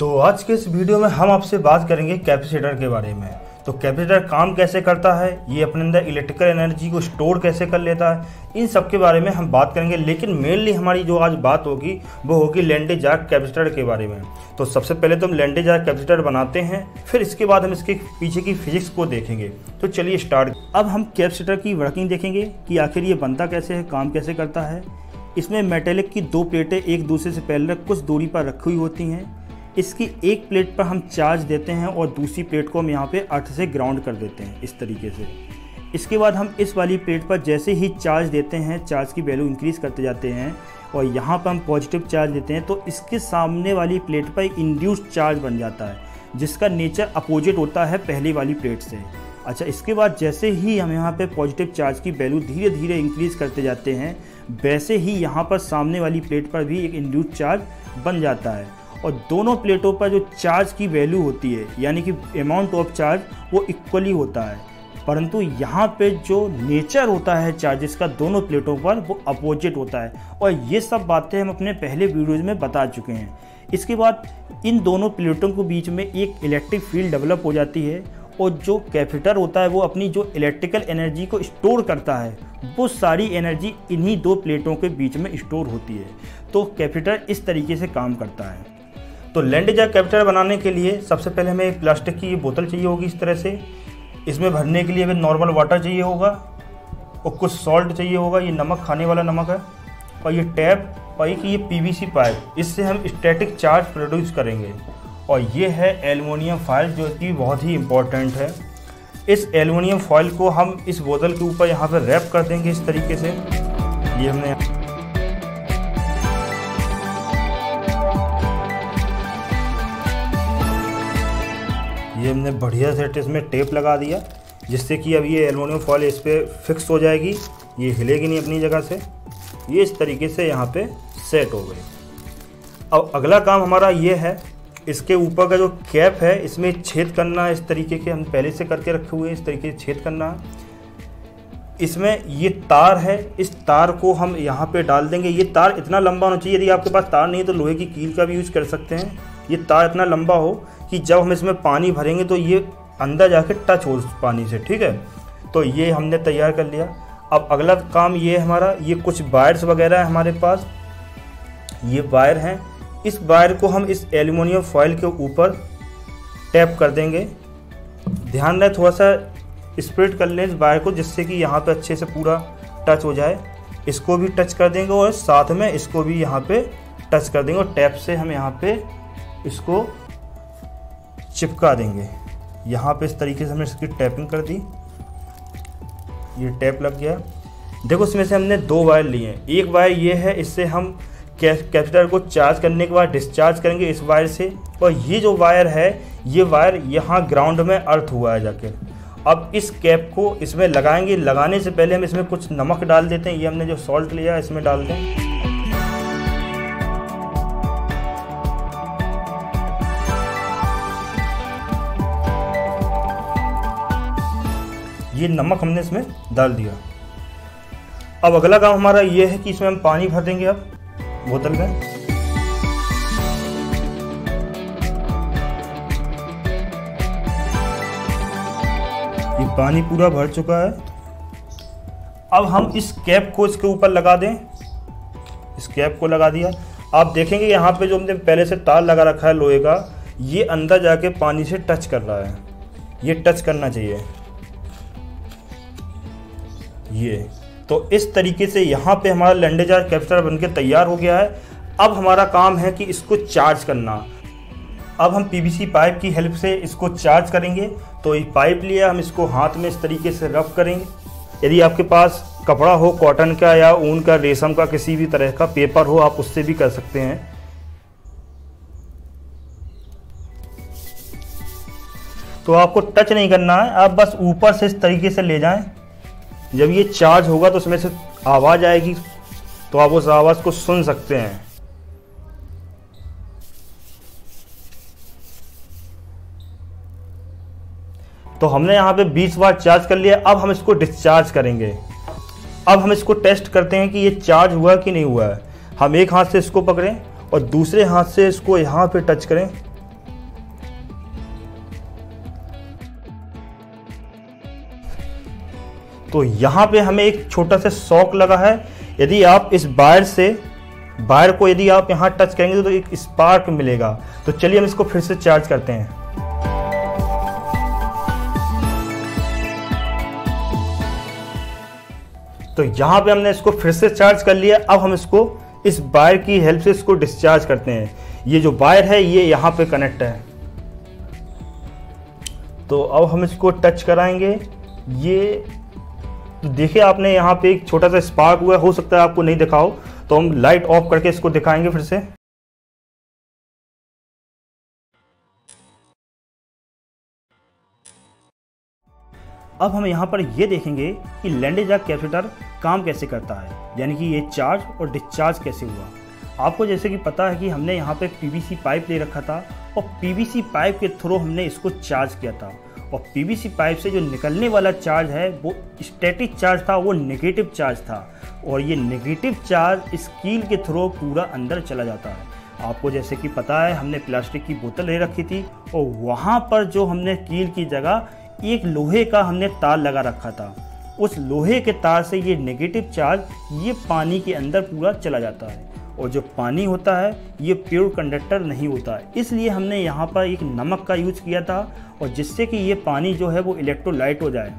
तो आज के इस वीडियो में हम आपसे बात करेंगे कैपेसिटर के बारे में। तो कैपेसिटर काम कैसे करता है? ये अपने अंदर इलेक्ट्रिकल एनर्जी को स्टोर कैसे कर लेता है? इन सब के बारे में हम बात करेंगे, लेकिन मेनली हमारी जो आज बात होगी, वो होगी लैंडे जार्क कैपेसिटर के बारे में। तो सबसे पहले तो हम लैंडे जार्क कैपेसिटर बनाते हैं, फिर इसके बाद हम इसके पीछे की फिजिक्स को देखेंगे। तो चलिए स्टार्ट अब हम कैपेसिटर की वर्किंग देखेंगे कि आखिर ये बनता कैसे है, काम कैसे करता है। इसमें मेटेलिक की दो प्लेटें एक दूसरे से पहले कुछ दूरी पर रखी हुई होती हैं। इसकी एक प्लेट पर हम चार्ज देते हैं और दूसरी प्लेट को हम यहाँ पे अर्थ से ग्राउंड कर देते हैं इस तरीके से। इसके बाद हम इस वाली प्लेट पर जैसे ही चार्ज देते हैं, चार्ज की वैल्यू इंक्रीज करते जाते हैं और यहाँ पर हम पॉजिटिव चार्ज देते हैं तो इसके सामने वाली प्लेट पर इंड्यूस्ड चार्ज बन जाता है, जिसका नेचर अपोजिट होता है पहली वाली प्लेट से। अच्छा इसके बाद जैसे ही हम यहाँ पे पॉजिटिव चार्ज की वैल्यू धीरे धीरे इंक्रीज करते जाते हैं, वैसे ही यहाँ पर सामने वाली प्लेट पर भी एक इंड्यूस्ड चार्ज बन जाता है। और दोनों प्लेटों पर जो चार्ज की वैल्यू होती है, यानी कि अमाउंट ऑफ़ चार्ज वो इक्वली होता है। परंतु यहाँ पे जो नेचर होता है चार्जेस का दोनों प्लेटों पर, वो अपोजिट होता है। और ये सब बातें हम अपने पहले वीडियोज़ में बता चुके हैं। इसके बाद इन दोनों प्लेटों के बीच में एक इलेक्ट्रिक फ़ील्ड डेवलप हो जाती है और जो कैपिटर होता है, वो अपनी जो इलेक्ट्रिकल एनर्जी को स्टोर करता है, वो सारी एनर्जी इन्हीं दो प्लेटों के बीच में स्टोर होती है। तो कैपिटर इस तरीके से काम करता है। तो लैंड जैक कैपिटर बनाने के लिए सबसे पहले हमें एक प्लास्टिक की बोतल चाहिए होगी इस तरह से। इसमें भरने के लिए हमें नॉर्मल वाटर चाहिए होगा और कुछ सॉल्ट चाहिए होगा। ये नमक, खाने वाला नमक है। और ये टैप और एक ये पीवीसी पाइप इससे हम स्टैटिक चार्ज प्रोड्यूस करेंगे। और ये है एलुमिनियम फॉयल जो कि बहुत ही इम्पोर्टेंट है। इस एलुमिनियम फॉयल को हम इस बोतल के ऊपर यहाँ पर रैप कर देंगे इस तरीके से। ये हमने ये हमने बढ़िया से इसमें टेप लगा दिया, जिससे कि अब ये एलुमिनियम फॉल इस पर फिक्स हो जाएगी, ये हिलेगी नहीं अपनी जगह से। ये इस तरीके से यहाँ पे सेट हो गई। अब अगला काम हमारा ये है, इसके ऊपर का जो कैप है, इसमें छेद करना, इस तरीके के हम पहले से करके रखे हुए हैं, इस तरीके से छेद करना। इसमें ये तार है, इस तार को हम यहाँ पे डाल देंगे। ये तार इतना लंबा होना चाहिए, यदि आपके पास तार नहीं है तो लोहे की कील का भी यूज़ कर सकते हैं। ये तार इतना लंबा हो कि जब हम इसमें पानी भरेंगे तो ये अंदर जाके टच हो पानी से, ठीक है? तो ये हमने तैयार कर लिया। अब अगला काम ये हमारा, ये कुछ वायर्स वगैरह है हमारे पास। ये वायर हैं। इस वायर को हम इस एल्यूमिनियम फॉयल के ऊपर टैप कर देंगे। ध्यान रहे थोड़ा सा स्प्रेड कर लें इस वायर को जिससे कि यहाँ पे अच्छे से पूरा टच हो जाए। इसको भी टच कर देंगे और साथ में इसको भी यहाँ पे टच कर देंगे और टैप से हम यहाँ पे इसको चिपका देंगे। यहाँ पे इस तरीके से हमने इसकी टैपिंग कर दी। ये टैप लग गया। देखो, इसमें से हमने दो वायर लिए हैं। एक वायर ये है, इससे हम कैपेसिटर को चार्ज करने के बाद डिस्चार्ज करेंगे इस वायर से। और ये जो वायर है, ये वायर यहाँ ग्राउंड में अर्थ हुआ है जाके। अब इस कैप को इसमें लगाएँगे। लगाने से पहले हम इसमें कुछ नमक डाल देते हैं। ये हमने जो सॉल्ट लिया इसमें डाल दें। ये नमक हमने इसमें डाल दिया। अब अगला काम हमारा ये है कि इसमें हम पानी भर देंगे अब। बोतल में। ये पानी पूरा भर चुका है। अब हम इस कैप को इसके ऊपर लगा दें। इस कैप को लगा दिया। आप देखेंगे यहाँ पे जो हमने पहले से तार लगा रखा है लोहे का, ये अंदर जाके पानी से टच कर रहा है। ये टच करना चाहिए। ये। तो इस तरीके से यहाँ पे हमारा लैंडेजार कैप्चर बन के तैयार हो गया है। अब हमारा काम है कि इसको चार्ज करना। अब हम पीवीसी पाइप की हेल्प से इसको चार्ज करेंगे। तो ये पाइप लिया, हम इसको हाथ में इस तरीके से रब करेंगे। यदि आपके पास कपड़ा हो, कॉटन का या ऊन का, रेशम का, किसी भी तरह का पेपर हो, आप उससे भी कर सकते हैं। तो आपको टच नहीं करना है, आप बस ऊपर से इस तरीके से ले जाएँ। जब ये चार्ज होगा तो उसमें से आवाज़ आएगी तो आप उस आवाज़ को सुन सकते हैं। तो हमने यहाँ पे 20 बार चार्ज कर लिया, अब हम इसको डिस्चार्ज करेंगे। अब हम इसको टेस्ट करते हैं कि ये चार्ज हुआ कि नहीं हुआ है। हम एक हाथ से इसको पकड़ें और दूसरे हाथ से इसको यहाँ पे टच करें। तो यहाँ पे हमें एक छोटा सा शॉक लगा है। यदि आप इस बायर से, बायर को यदि आप यहाँ टच करेंगे तो एक स्पार्क मिलेगा। तो चलिए हम इसको फिर से चार्ज करते हैं। तो यहाँ पे हमने इसको फिर से चार्ज कर लिया। अब हम इसको इस वायर की हेल्प से इसको डिस्चार्ज करते हैं। ये जो वायर है, ये यहाँ पे कनेक्ट है। तो अब हम इसको टच कराएँगे। ये तो देखिए आपने यहाँ पे एक छोटा सा स्पार्क हुआ हो सकता है आपको नहीं दिखाओ तो हम लाइट ऑफ़ करके इसको दिखाएँगे फिर से। अब हम यहाँ पर ये देखेंगे कि लैंडेजाक कैपेसिटर काम कैसे करता है, यानी कि ये चार्ज और डिस्चार्ज कैसे हुआ। आपको जैसे कि पता है कि हमने यहाँ पे पीवीसी पाइप ले रखा था, और पीवीसी पाइप के थ्रू हमने इसको चार्ज किया था। और पीवीसी पाइप से जो निकलने वाला चार्ज है, वो स्टैटिक चार्ज था, वो नेगेटिव चार्ज था। और ये नेगेटिव चार्ज इस कील के थ्रू पूरा अंदर चला जाता है। आपको जैसे कि पता है, हमने प्लास्टिक की बोतल ले रखी थी और वहाँ पर जो हमने कील की जगह, एक लोहे का हमने तार लगा रखा था। उस लोहे के तार से ये नेगेटिव चार्ज ये पानी के अंदर पूरा चला जाता है। और जो पानी होता है, ये प्योर कंडक्टर नहीं होता। है इसलिए हमने यहाँ पर एक नमक का यूज़ किया था और जिससे कि ये पानी जो है वो इलेक्ट्रोलाइट हो जाए।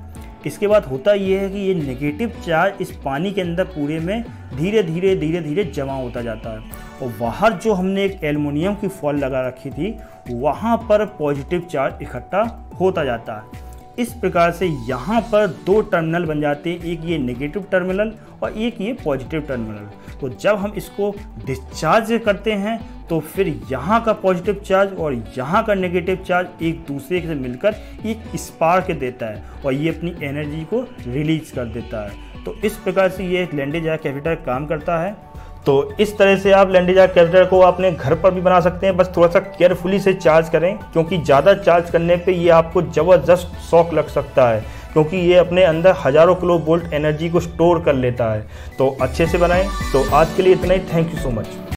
इसके बाद होता ये है कि ये नेगेटिव चार्ज इस पानी के अंदर पूरे में धीरे धीरे धीरे धीरे जमा होता जाता है। और बाहर जो हमने एक एलुमिनियम की फॉल लगा रखी थी, वहाँ पर पॉजिटिव चार्ज इकट्ठा होता जाता है। इस प्रकार से यहाँ पर दो टर्मिनल बन जाते हैं। एक ये नेगेटिव टर्मिनल और एक ये पॉजिटिव टर्मिनल तो जब हम इसको डिस्चार्ज करते हैं तो फिर यहाँ का पॉजिटिव चार्ज और यहाँ का नेगेटिव चार्ज एक दूसरे से मिलकर एक स्पार्क देता है और ये अपनी एनर्जी को रिलीज़ कर देता है। तो इस प्रकार से ये लैंडेज या कैपिटल काम करता है। तो इस तरह से आप लैंडेजा कैरेक्टर को अपने घर पर भी बना सकते हैं। बस थोड़ा सा केयरफुली से चार्ज करें, क्योंकि ज़्यादा चार्ज करने पे ये आपको ज़बरदस्त शौक लग सकता है, क्योंकि ये अपने अंदर हज़ारों किलो वोल्ट एनर्जी को स्टोर कर लेता है। तो अच्छे से बनाएँ। तो आज के लिए इतना ही। Thank you so much.